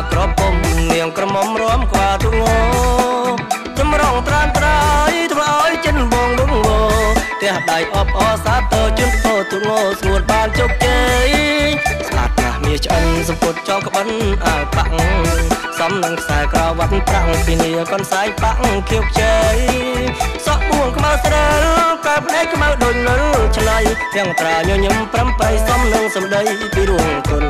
វដោយការក្របពុំនាងក្រមុំរំខ្វាទុងោចម្រងត្រានត្រាយធ្វើឲ្យចិនបងដងងផ្ទះដៃអបអសាទើជូនពោទុងោស្ងួតបានជោគជ័យស្អាតណាស់មាឆ្អិនសម្ពុតចောင်းក្បិនអាវប៉ាក់សំនឹងខ្សែក្រវ៉ាត់ប្រាំងពីនីកនសាយប៉ាក់ខៀវជ័យសក់ពួងខ្មៅស្រើកើភ្នែកខ្មៅដូចលុលឆ្នៃទាំងត្រាញញឹមប្រំប្រៃសំនឹងសម្ដីពីរួងទុន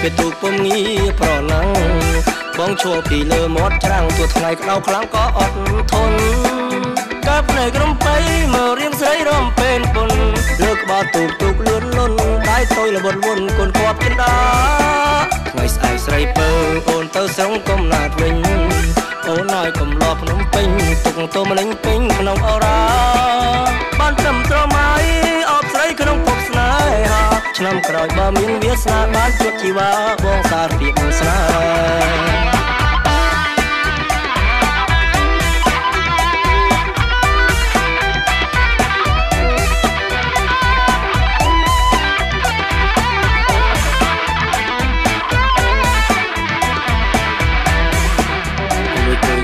ពេលទូកពុំងារប្រឡងបងឈួរពីលើមាត់ច្រាំងទួថ្ងៃក្តៅខ្លាំងក៏អត់ធន់កើបនៅក្រុមបៃមករៀងស្រីរំពេនពុនលើក្បាលទូកទូកលឿនលន់ដៃតុយលវន់វន់កូនគាត់ចិនដាថ្ងៃស្អែកស្រីពើអូនទៅស្រុងកំណាត់វិញអូនហើយកុំលភ្នំពេញទុកទៅម្លេញពេញក្នុងអរ៉ា ក្រោយបើមានវាសនាបានជួបជីវ៉ាបងសារពីស្នេហ៍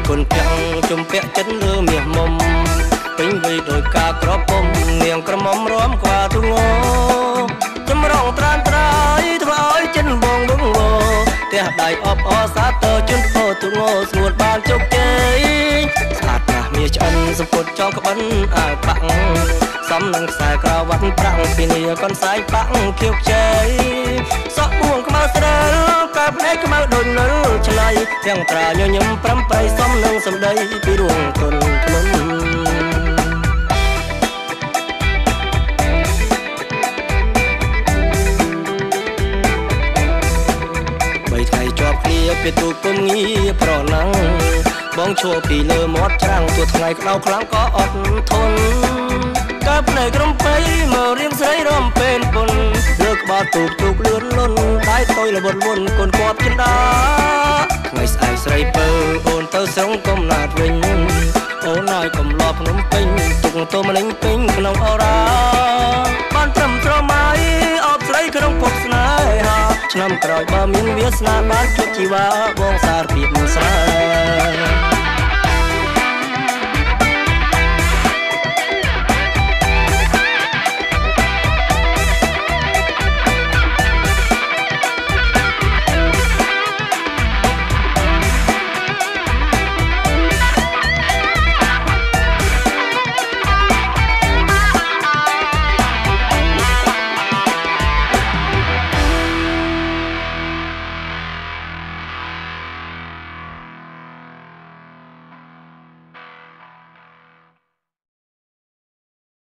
គុណទាំងជំពាក់ចិត្តលើមាសមុំពេញវ័យដោយការក្របពុំនាងក្រមុំរំក្បាលទុងោចម្រ ទះដៃអបអសាទើជូនពោទុងោស្ងួតបានជោគជ័យស្អាតណាស់មាសឆ្អិនសម្ពុតចောင်းក្បិនអាវប៉ាក់សំនឹងខ្សែក្រវ៉ាត់ប្រាំងពីនីកនសាយប៉ាក់ខៀវជ័យសក់ពួងខ្មៅស្រើកើភ្នែកខ្មៅដូចលុលឆ្នៃទាំងត្រាញញឹមប្រំប្រៃសំនឹងសម្ដីពីរួងទុនធ្លុន ឈរពីលើមាត់ច្រាំងទោះថ្ងៃក្តៅខ្លាំងក៏អត់ធន់កើបនៅក្រុមបៃមករៀងស្រីរំពេនពុនលើក្បាលទូកទូកលឿនលន់ដៃតុយលវន់វន់កូនគាត់ចិនដាថ្ងៃស្អែកស្រីពើអូនទៅស្រុងកំណាត់វិញអូនហើយកុំលភ្នំពេញទុកទៅម្លេញពេញក្នុងអរ៉ាបានត្រឹមត្រមៃអបស្រីក្នុងពុកស្នេហាឆ្នាំក្រោយបើមានវាសនាបានជួបជីវ៉ាបងសារពីស្នេហ៍